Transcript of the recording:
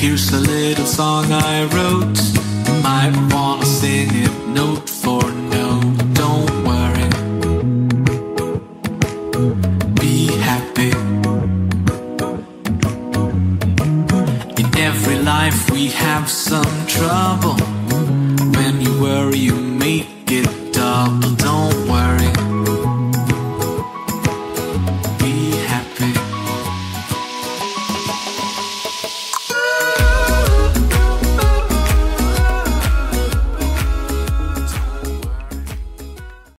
Here's a little song I wrote. You might wanna sing it note for note. Don't worry. Be happy. In every life we have some trouble. When you worry, you make it double. double.